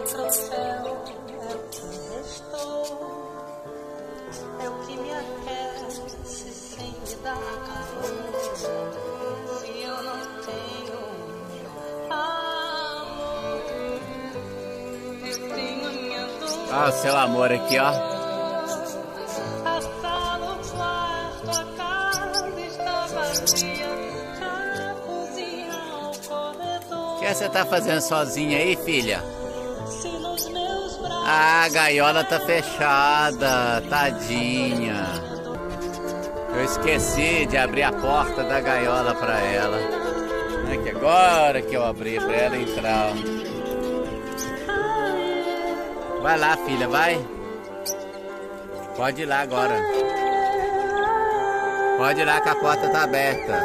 É o meu troféu, é o que restou, é o que me aquece sem me dar calor. Se eu não tenho amor, eu tenho minha dor. Ah, seu amor aqui, ó. O. O que você tá fazendo sozinha aí, filha? Ah, a gaiola tá fechada, tadinha. Eu esqueci de abrir a porta da gaiola pra ela. É que agora que eu abri pra ela entrar. Vai lá, filha, vai. Pode ir lá agora. Pode ir lá que a porta tá aberta.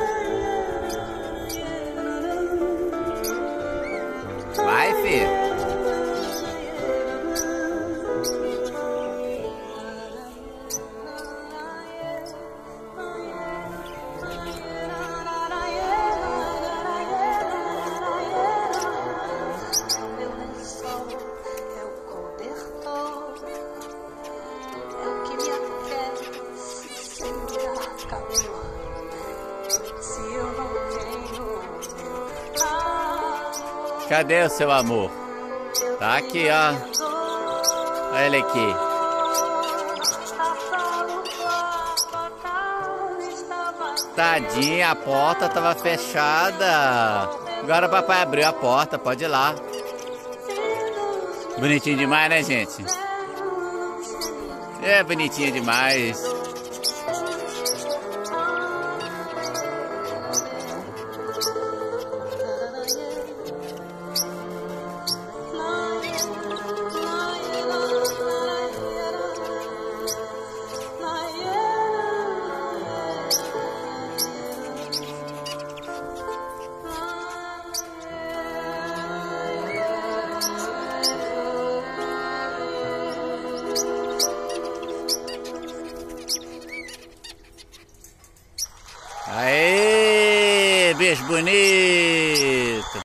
Cadê o seu amor? Tá aqui, ó. Olha ele aqui. Tadinha, a porta tava fechada. Agora o papai abriu a porta, pode ir lá. Bonitinho demais, né, gente? É bonitinho demais. Aê, beijo bonito.